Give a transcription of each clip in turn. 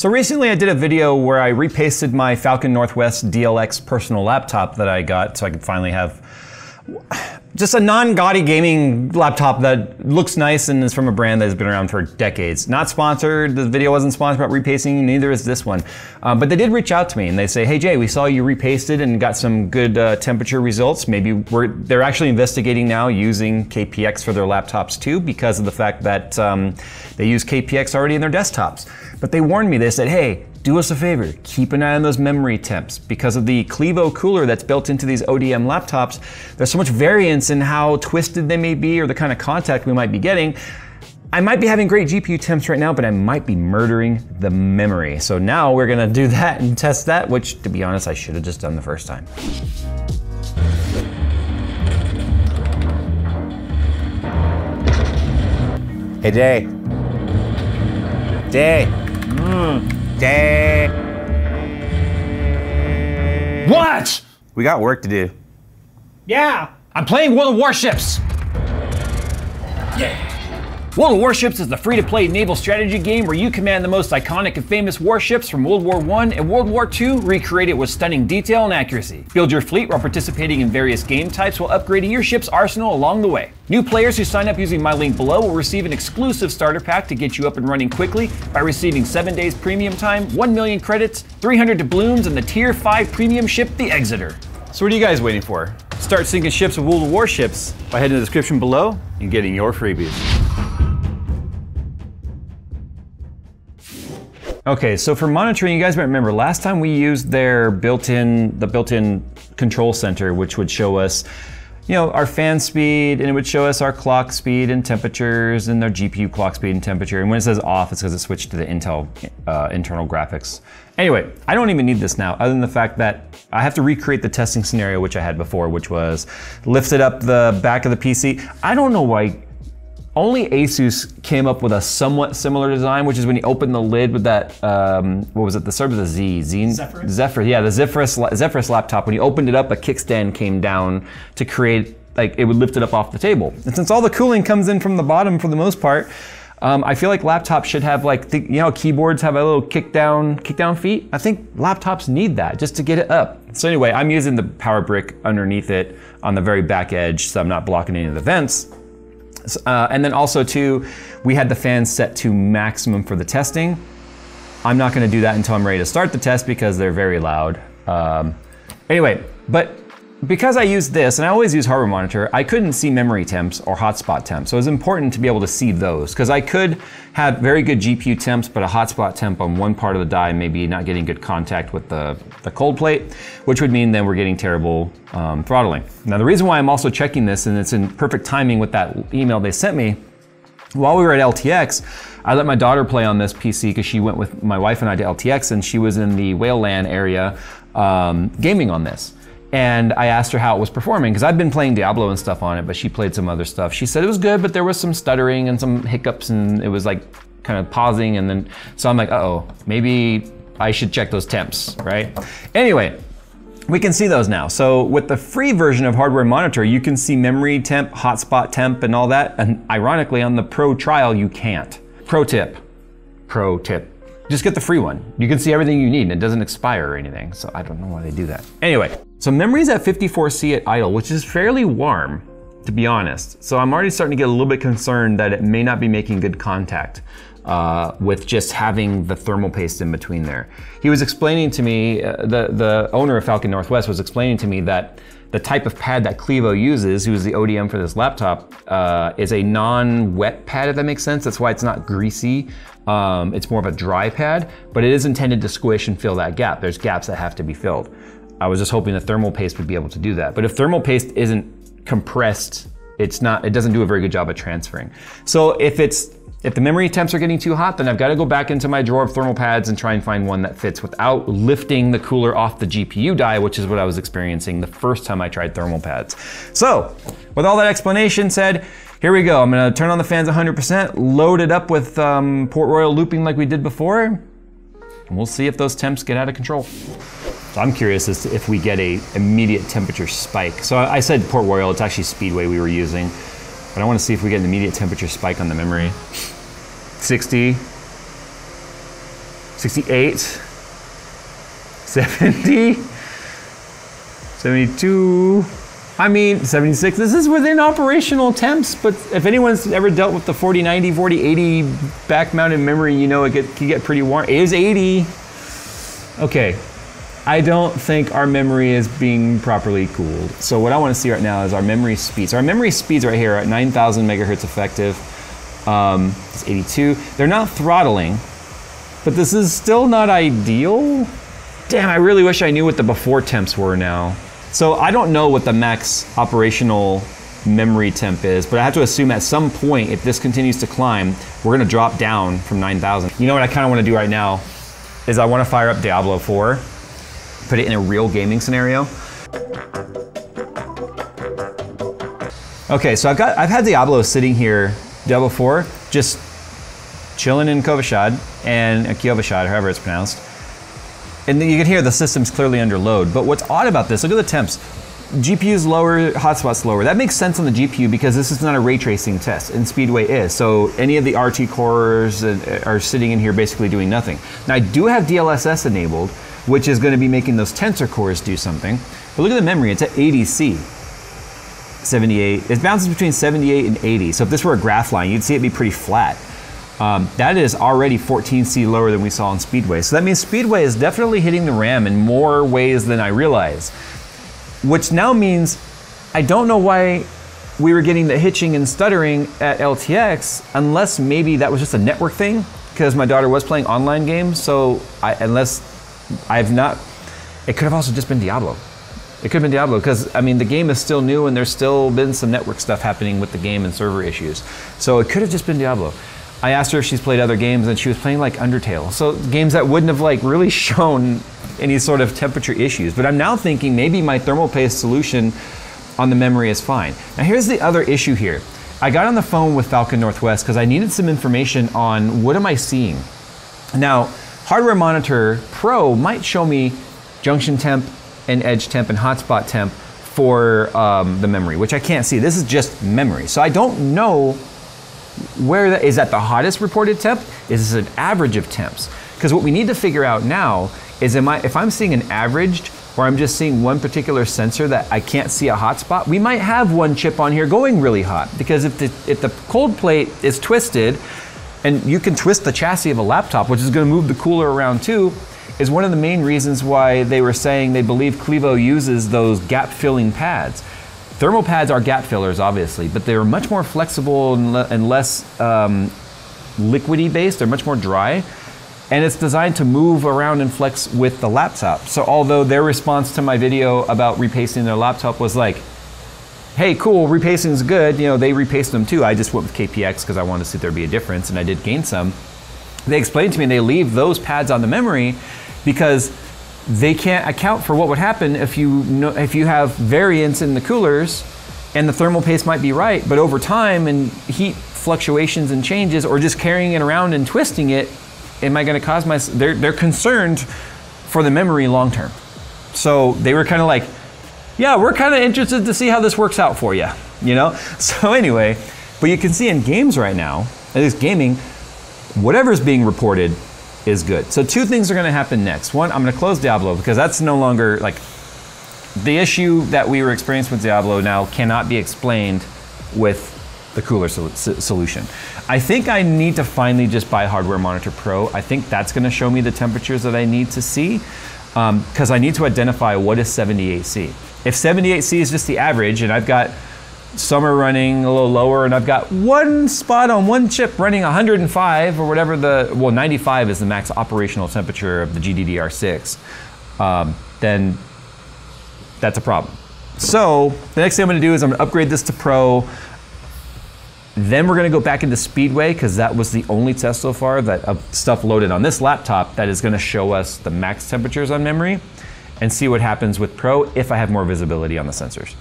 So recently I did a video where I repasted my Falcon Northwest DLX personal laptop that I got so I could finally have just a non-gaudy gaming laptop that looks nice and is from a brand that has been around for decades. Not sponsored, the video wasn't sponsored about repasting, neither is this one. Um, but they did reach out to me and they say, hey Jay, we saw you repasted and got some good uh, temperature results. Maybe we're, they're actually investigating now using KPX for their laptops too because of the fact that um, they use KPX already in their desktops. But they warned me, they said, hey, do us a favor, keep an eye on those memory temps. Because of the Clevo cooler that's built into these ODM laptops, there's so much variance in how twisted they may be or the kind of contact we might be getting. I might be having great GPU temps right now, but I might be murdering the memory. So now we're gonna do that and test that, which to be honest, I should have just done the first time. Hey, Jay. Jay. Mm. Jay. What? We got work to do. Yeah, I'm playing World of Warships. Yeah. World of Warships is the free-to-play naval strategy game where you command the most iconic and famous warships from World War I and World War II, recreated with stunning detail and accuracy. Build your fleet while participating in various game types while upgrading your ship's arsenal along the way. New players who sign up using my link below will receive an exclusive starter pack to get you up and running quickly by receiving 7 days premium time, 1 million credits, 300 doubloons, and the Tier 5 premium ship, the Exeter. So what are you guys waiting for? Start sinking ships with World of Warships by heading to the description below and getting your freebies. Okay, so for monitoring, you guys might remember last time we used their built-in, the built-in control center, which would show us, you know, our fan speed, and it would show us our clock speed and temperatures, and their GPU clock speed and temperature. And when it says off, it's because it switched to the Intel uh, internal graphics. Anyway, I don't even need this now, other than the fact that I have to recreate the testing scenario which I had before, which was lifted up the back of the PC. I don't know why only Asus came up with a somewhat similar design, which is when you open the lid with that, um, what was it, the start of the Z, Z Zephyrus? Zephyr, yeah, the Zephyrus, Zephyrus laptop. When you opened it up, a kickstand came down to create, like, it would lift it up off the table. And since all the cooling comes in from the bottom for the most part, um, I feel like laptops should have like, you know, keyboards have a little kick down, kick down feet. I think laptops need that just to get it up. So anyway, I'm using the power brick underneath it on the very back edge, so I'm not blocking any of the vents. Uh, and then also too, we had the fans set to maximum for the testing. I'm not gonna do that until I'm ready to start the test because they're very loud. Um, anyway, but because I used this, and I always use hardware monitor, I couldn't see memory temps or hotspot temps. So it was important to be able to see those because I could have very good GPU temps, but a hotspot temp on one part of the die maybe not getting good contact with the, the cold plate, which would mean then we're getting terrible um, throttling. Now the reason why I'm also checking this, and it's in perfect timing with that email they sent me, while we were at LTX, I let my daughter play on this PC because she went with my wife and I to LTX and she was in the Whale Land area um, gaming on this. And I asked her how it was performing because I've been playing Diablo and stuff on it, but she played some other stuff. She said it was good, but there was some stuttering and some hiccups and it was like kind of pausing. And then, so I'm like, uh oh, maybe I should check those temps, right? Anyway, we can see those now. So with the free version of Hardware Monitor, you can see memory temp, hotspot temp, and all that. And ironically, on the Pro trial, you can't. Pro tip, pro tip. Just get the free one. You can see everything you need and it doesn't expire or anything. So I don't know why they do that. Anyway, so memory's at 54C at idle, which is fairly warm, to be honest. So I'm already starting to get a little bit concerned that it may not be making good contact uh, with just having the thermal paste in between there. He was explaining to me, uh, the, the owner of Falcon Northwest was explaining to me that the type of pad that Clevo uses, who's the ODM for this laptop, uh, is a non-wet pad, if that makes sense. That's why it's not greasy. Um, it's more of a dry pad, but it is intended to squish and fill that gap. There's gaps that have to be filled. I was just hoping the thermal paste would be able to do that. But if thermal paste isn't compressed, it's not, it doesn't do a very good job of transferring. So if it's if the memory temps are getting too hot, then I've got to go back into my drawer of thermal pads and try and find one that fits without lifting the cooler off the GPU die, which is what I was experiencing the first time I tried thermal pads. So, with all that explanation said, here we go. I'm gonna turn on the fans 100%, load it up with um, Port Royal looping like we did before, and we'll see if those temps get out of control. So I'm curious as to if we get a immediate temperature spike. So I said Port Royal, it's actually Speedway we were using. But I want to see if we get an immediate temperature spike on the memory. 60, 68, 70, 72. I mean, 76. This is within operational temps, but if anyone's ever dealt with the 4090, 4080 back mounted memory, you know it get, can get pretty warm. It is 80. Okay, I don't think our memory is being properly cooled. So what I want to see right now is our memory speeds. Our memory speeds right here are at 9,000 megahertz effective. Um, it's 82. They're not throttling, but this is still not ideal. Damn, I really wish I knew what the before temps were now. So I don't know what the max operational memory temp is, but I have to assume at some point, if this continues to climb, we're gonna drop down from 9,000. You know what I kinda wanna do right now is I wanna fire up Diablo 4, put it in a real gaming scenario. Okay, so I've got, I've had Diablo sitting here, Diablo 4, just chilling in Kovashad and uh, Kyovashad, however it's pronounced. And you can hear the system's clearly under load. But what's odd about this, look at the temps. GPU's lower, hotspot's lower. That makes sense on the GPU because this is not a ray tracing test, and Speedway is. So any of the RT cores are sitting in here basically doing nothing. Now I do have DLSS enabled, which is going to be making those tensor cores do something. But look at the memory, it's at 80C. 78. It bounces between 78 and 80. So if this were a graph line, you'd see it be pretty flat. Um, that is already 14C lower than we saw in Speedway. So that means Speedway is definitely hitting the RAM in more ways than I realize. Which now means I don't know why we were getting the hitching and stuttering at LTX unless maybe that was just a network thing because my daughter was playing online games. So I, unless I've not, it could have also just been Diablo. It could have been Diablo because I mean the game is still new and there's still been some network stuff happening with the game and server issues. So it could have just been Diablo. I asked her if she's played other games, and she was playing like Undertale. So games that wouldn't have like really shown any sort of temperature issues. But I'm now thinking maybe my thermal paste solution on the memory is fine. Now here's the other issue here. I got on the phone with Falcon Northwest because I needed some information on what am I seeing. Now, Hardware Monitor Pro might show me junction temp and edge temp and hotspot temp for um, the memory, which I can't see. This is just memory. So I don't know where that is that the hottest reported temp? Is this an average of temps? Because what we need to figure out now is am I if I'm seeing an averaged or I'm just seeing one particular sensor that I can't see a hotspot, we might have one chip on here going really hot. Because if the if the cold plate is twisted, and you can twist the chassis of a laptop, which is going to move the cooler around too, is one of the main reasons why they were saying they believe Clevo uses those gap filling pads. Thermal pads are gap fillers, obviously, but they're much more flexible and, le and less um, liquidy based. They're much more dry. And it's designed to move around and flex with the laptop. So although their response to my video about repasting their laptop was like, hey, cool, repasting is good, you know, they repasted them too. I just went with KPX because I wanted to see if there'd be a difference, and I did gain some. They explained to me they leave those pads on the memory because they can't account for what would happen if you know, if you have variance in the coolers and the thermal paste might be right, but over time and heat fluctuations and changes or just carrying it around and twisting it, am I going to cause my they're they're concerned for the memory long term. So they were kind of like, yeah, we're kind of interested to see how this works out for you, you know? So anyway, but you can see in games right now, at least gaming, whatever's being reported is good. So two things are going to happen next. One, I'm going to close Diablo because that's no longer like the issue that we were experiencing with Diablo now cannot be explained with the cooler sol solution. I think I need to finally just buy Hardware Monitor Pro. I think that's going to show me the temperatures that I need to see because um, I need to identify what is 78C. If 78C is just the average and I've got some are running a little lower, and I've got one spot on one chip running 105 or whatever the, well, 95 is the max operational temperature of the GDDR6, um, then that's a problem. So the next thing I'm gonna do is I'm gonna upgrade this to Pro. Then we're gonna go back into Speedway because that was the only test so far that stuff loaded on this laptop that is gonna show us the max temperatures on memory and see what happens with Pro if I have more visibility on the sensors.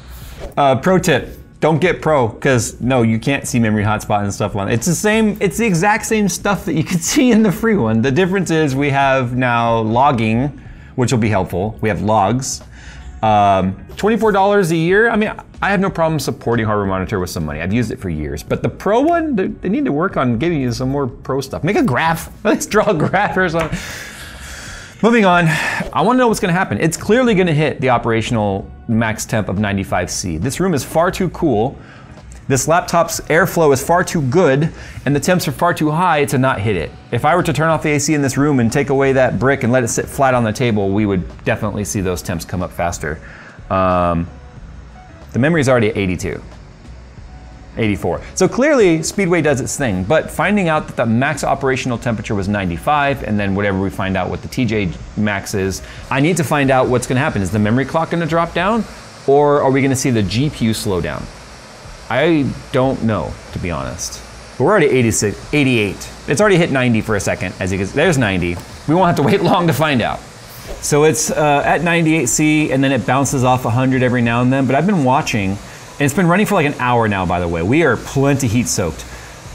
Uh, pro tip, don't get pro because no you can't see memory hotspot and stuff on it's the same it's the exact same stuff that you could see in the free one. The difference is we have now logging which will be helpful. We have logs. Um, $24 a year i mean i have no problem supporting hardware monitor with some money. I've used it for years. But the pro one they, they need to work on giving you some more pro stuff. Make a graph. Let's draw a graph or something Moving on, I want to know what's going to happen. It's clearly going to hit the operational max temp of 95C. This room is far too cool. This laptop's airflow is far too good, and the temps are far too high to not hit it. If I were to turn off the AC in this room and take away that brick and let it sit flat on the table, we would definitely see those temps come up faster. Um, the memory is already at 82. 84. So clearly Speedway does its thing, but finding out that the max operational temperature was 95 and then whatever we find out what the TJ max is, I need to find out what's gonna happen. Is the memory clock gonna drop down or are we gonna see the GPU slow down? I don't know, to be honest. But we're already 86, 88. It's already hit 90 for a second, as you can see. There's 90. We won't have to wait long to find out. So it's uh, at 98C and then it bounces off 100 every now and then, but I've been watching and it's been running for like an hour now, by the way. We are plenty heat soaked.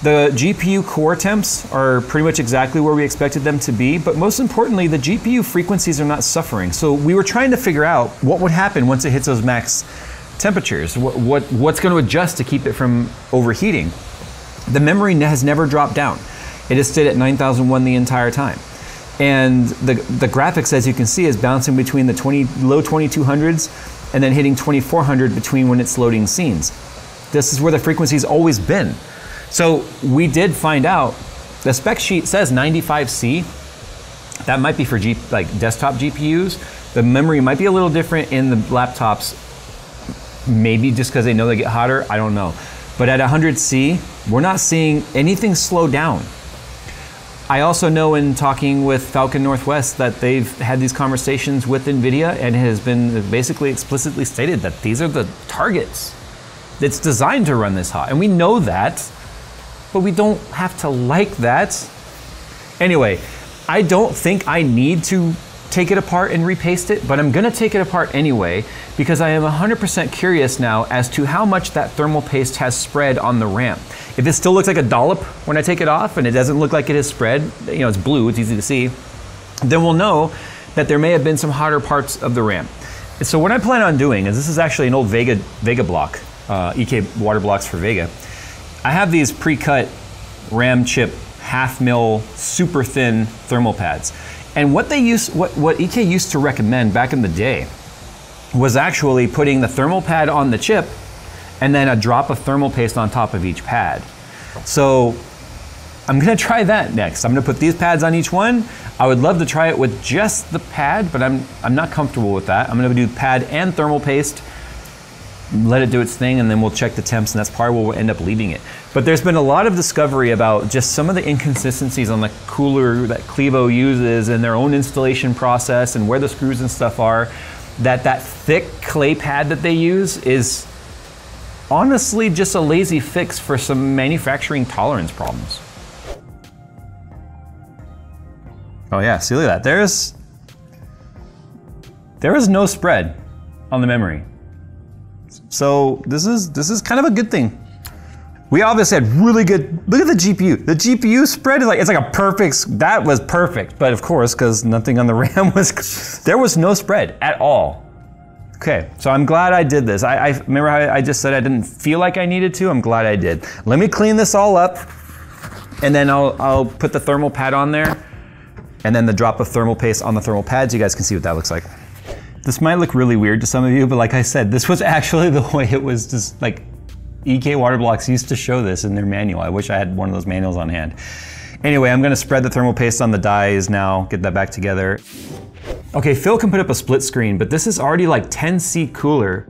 The GPU core temps are pretty much exactly where we expected them to be, but most importantly, the GPU frequencies are not suffering. So we were trying to figure out what would happen once it hits those max temperatures. What, what what's going to adjust to keep it from overheating? The memory has never dropped down. It has stayed at 9001 the entire time. And the, the graphics, as you can see, is bouncing between the 20, low 2200s and then hitting 2400 between when it's loading scenes. This is where the frequency's always been. So we did find out the spec sheet says 95C. That might be for G, like desktop GPUs. The memory might be a little different in the laptops, maybe just because they know they get hotter. I don't know. But at 100C, we're not seeing anything slow down. I also know in talking with Falcon Northwest that they've had these conversations with NVIDIA and it has been basically explicitly stated that these are the targets. It's designed to run this hot. And we know that, but we don't have to like that. Anyway, I don't think I need to take it apart and repaste it, but I'm gonna take it apart anyway because I am 100% curious now as to how much that thermal paste has spread on the RAM. If it still looks like a dollop when I take it off and it doesn't look like it has spread, you know, it's blue, it's easy to see, then we'll know that there may have been some hotter parts of the RAM. And so what I plan on doing is this is actually an old Vega, Vega block, uh, EK water blocks for Vega. I have these pre-cut RAM chip half mil super thin thermal pads. And what they used, what, what EK used to recommend back in the day was actually putting the thermal pad on the chip and then a drop of thermal paste on top of each pad. So I'm gonna try that next. I'm gonna put these pads on each one. I would love to try it with just the pad, but I'm, I'm not comfortable with that. I'm gonna do pad and thermal paste, let it do its thing, and then we'll check the temps, and that's probably where we'll end up leaving it. But there's been a lot of discovery about just some of the inconsistencies on the cooler that Clevo uses and their own installation process and where the screws and stuff are, that that thick clay pad that they use is honestly just a lazy fix for some manufacturing tolerance problems. Oh yeah, see look at that. There's there is no spread on the memory. So this is this is kind of a good thing. We obviously had really good. Look at the GPU. The GPU spread is like it's like a perfect. That was perfect, but of course, because nothing on the RAM was, there was no spread at all. Okay, so I'm glad I did this. I, I remember how I just said I didn't feel like I needed to. I'm glad I did. Let me clean this all up, and then I'll I'll put the thermal pad on there, and then the drop of thermal paste on the thermal pads. You guys can see what that looks like. This might look really weird to some of you, but like I said, this was actually the way it was just like EK Water Blocks used to show this in their manual. I wish I had one of those manuals on hand. Anyway, I'm gonna spread the thermal paste on the dies now, get that back together. Okay, Phil can put up a split screen, but this is already like 10C cooler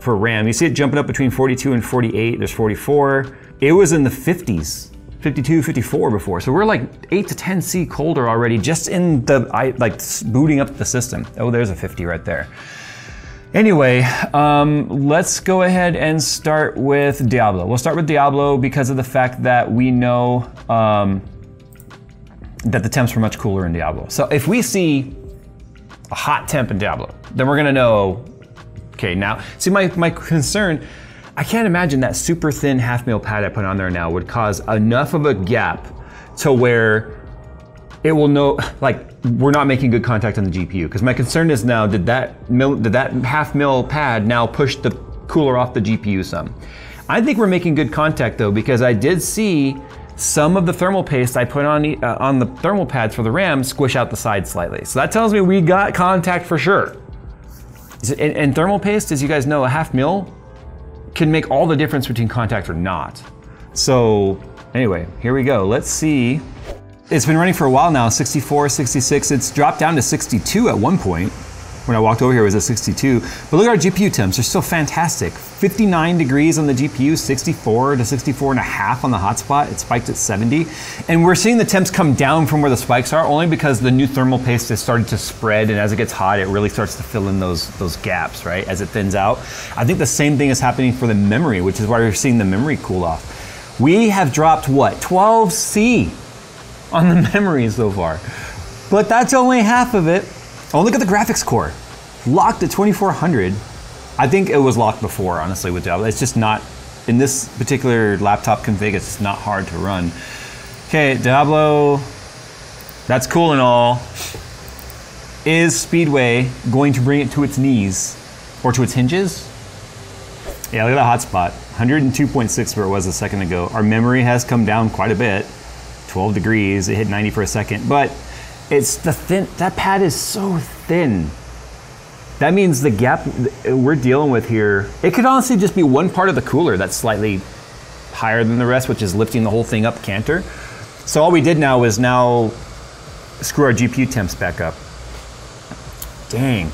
for RAM. You see it jumping up between 42 and 48, there's 44. It was in the 50s, 52, 54 before. So we're like 8 to 10C colder already just in the, I, like booting up the system. Oh, there's a 50 right there. Anyway, um, let's go ahead and start with Diablo. We'll start with Diablo because of the fact that we know um, that the temps were much cooler in Diablo. So if we see a hot temp in Diablo, then we're gonna know, okay, now, see my, my concern, I can't imagine that super thin half mil pad I put on there now would cause enough of a gap to where it will know, like, we're not making good contact on the GPU. Because my concern is now, did that mil, did that half mil pad now push the cooler off the GPU some? I think we're making good contact though, because I did see some of the thermal paste I put on uh, on the thermal pads for the RAM squish out the side slightly. So that tells me we got contact for sure. And, and thermal paste, as you guys know, a half mil can make all the difference between contact or not. So anyway, here we go. Let's see. It's been running for a while now, 64, 66. It's dropped down to 62 at one point. When I walked over here, was at 62. But look at our GPU temps, they're still fantastic. 59 degrees on the GPU, 64 to 64 and a half on the hotspot. It spiked at 70. And we're seeing the temps come down from where the spikes are only because the new thermal paste has started to spread. And as it gets hot, it really starts to fill in those, those gaps, right? As it thins out. I think the same thing is happening for the memory, which is why we're seeing the memory cool off. We have dropped what? 12C on the memory so far. But that's only half of it. Oh, look at the graphics core. Locked at 2400. I think it was locked before, honestly, with Diablo. It's just not, in this particular laptop config, it's not hard to run. Okay, Diablo, that's cool and all. Is Speedway going to bring it to its knees or to its hinges? Yeah, look at that hotspot. 102.6 where it was a second ago. Our memory has come down quite a bit. 12 degrees. It hit 90 for a second, but it's the thin. That pad is so thin. That means the gap we're dealing with here. It could honestly just be one part of the cooler that's slightly higher than the rest, which is lifting the whole thing up canter. So all we did now is now screw our GPU temps back up. Dang.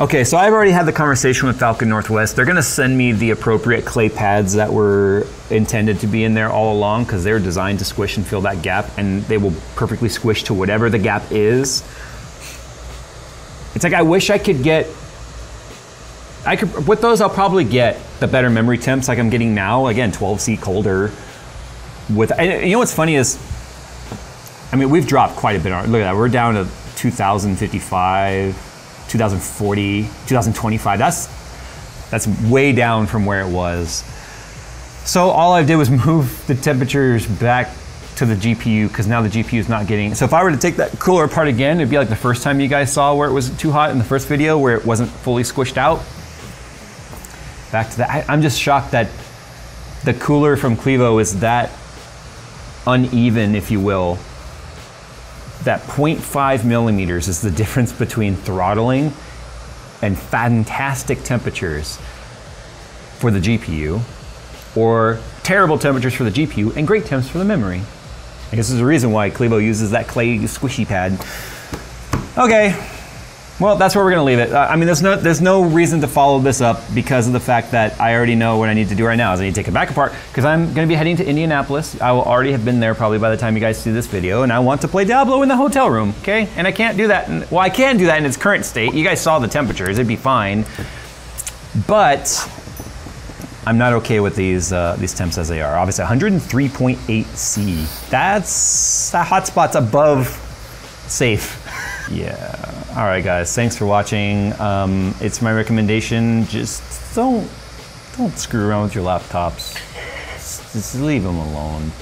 Okay, so I've already had the conversation with Falcon Northwest. They're going to send me the appropriate clay pads that were intended to be in there all along because they're designed to squish and fill that gap, and they will perfectly squish to whatever the gap is. It's like I wish I could get. I could with those. I'll probably get the better memory temps like I'm getting now. Again, 12C colder. With you know what's funny is, I mean we've dropped quite a bit. Look at that. We're down to 2055. 2040, 2025. That's that's way down from where it was. So all I did was move the temperatures back to the GPU because now the GPU is not getting. So if I were to take that cooler apart again, it'd be like the first time you guys saw where it was too hot in the first video where it wasn't fully squished out. Back to that. I, I'm just shocked that the cooler from Clevo is that uneven, if you will, that 0.5 millimeters is the difference between throttling and fantastic temperatures for the GPU, or terrible temperatures for the GPU and great temps for the memory. I guess there's a reason why Clevo uses that clay squishy pad. Okay, well, that's where we're gonna leave it. I mean, there's no there's no reason to follow this up because of the fact that I already know what I need to do right now is I need to take it back apart because I'm gonna be heading to Indianapolis. I will already have been there probably by the time you guys see this video, and I want to play Diablo in the hotel room. Okay, and I can't do that. In, well, I can do that in its current state. You guys saw the temperatures; it'd be fine. But I'm not okay with these uh, these temps as they are. Obviously, 103.8 C. That's that hotspot's above safe. yeah. All right, guys. Thanks for watching. Um, it's my recommendation. Just don't don't screw around with your laptops. Just leave them alone.